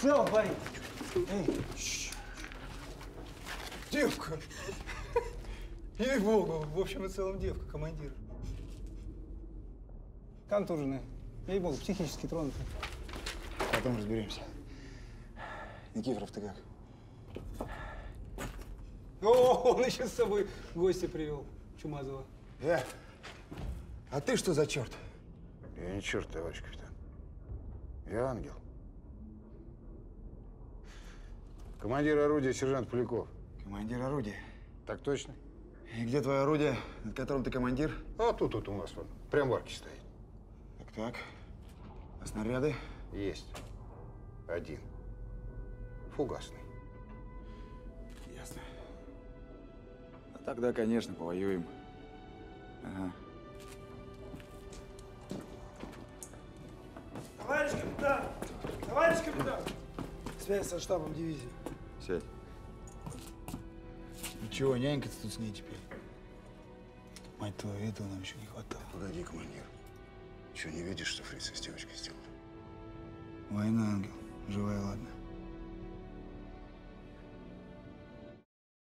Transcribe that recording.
цел, парень? Эй. Девка. Ей-богу, в общем и целом девка, командир. Контуженная. Ей-богу, психически тронутая. Потом разберемся. Никифоров, ты как? О, он еще с собой гостя привел, Чумазова. Я? А ты что за черт? Я не черт, товарищ капитан. Я ангел. Командир орудия сержант Поляков. Командир орудия. Так точно? И где твое орудие, над которым ты командир? А тут вот у нас вон, прям в арке стоит. Так-так. А снаряды? Есть. Один. Фугасный. Ясно. А тогда, конечно, повоюем. Ага. Товарищ капитан! Товарищ капитан! Связь со штабом дивизии. Сядь. Ничего, нянькаться тут с ней теперь. Мать твою, этого нам еще не хватало. Погоди, командир. Что, не видишь, что фрицы с девочкой сделали? Война, ангел. Живая.